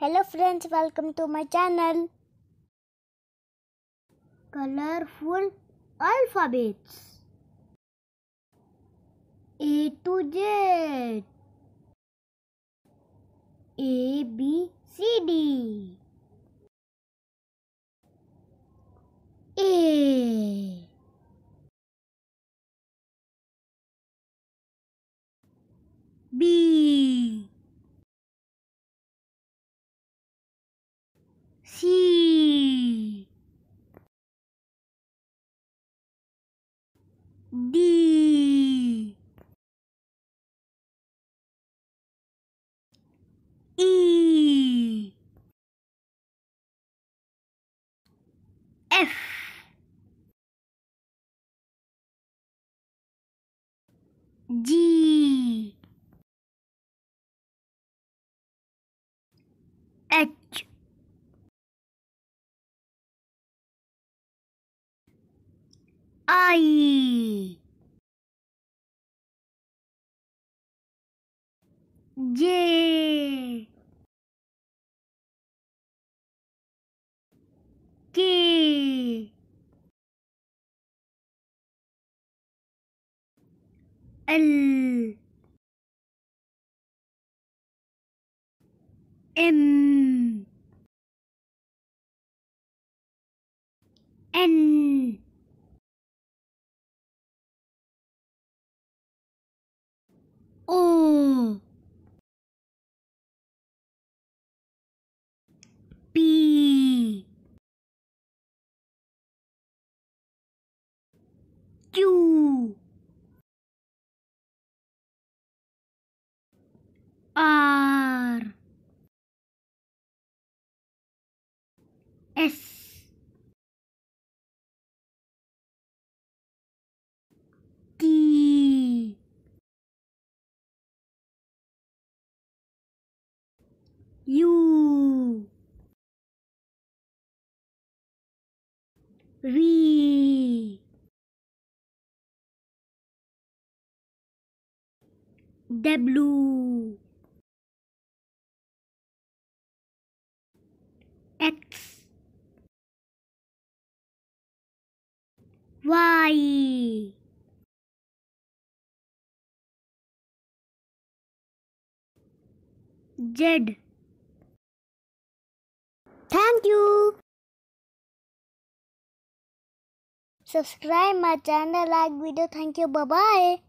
Hello friends, welcome to my channel. Colorful alphabets. A to Z. A B C D. A. B. C D E F. G. H. I. J. K L M N O P Q R S T U V W X Y Z Thank you. Subscribe my channel, like video. Thank you. Bye bye.